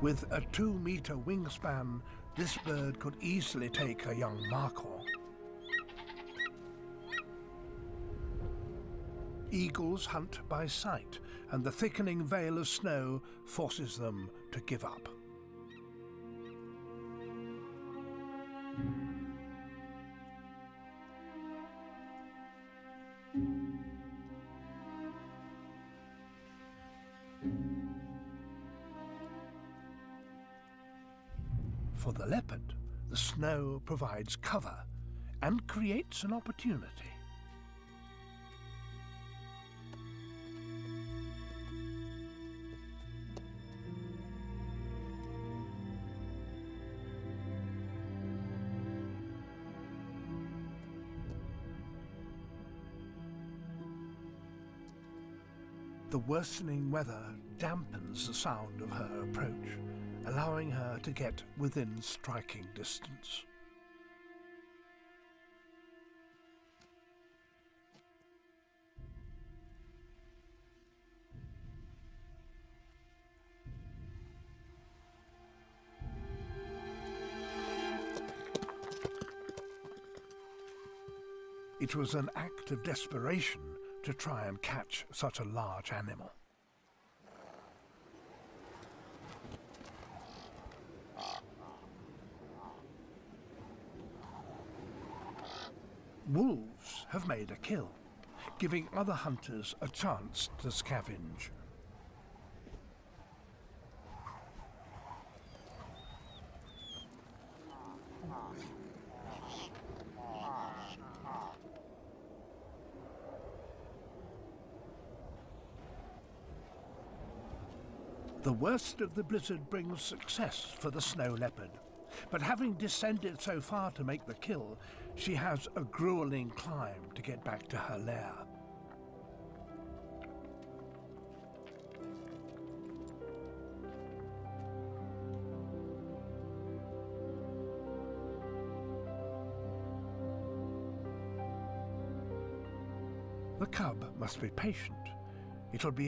With a two-meter wingspan, this bird could easily take a young markhor. Eagles hunt by sight, and the thickening veil of snow forces them to give up. For the leopard, the snow provides cover and creates an opportunity. The worsening weather dampens the sound of her approach, allowing her to get within striking distance. It was an act of desperation to try and catch such a large animal. Wolves have made a kill, giving other hunters a chance to scavenge. The worst of the blizzard brings success for the snow leopard. But having descended so far to make the kill, she has a grueling climb to get back to her lair. The cub must be patient. It'll be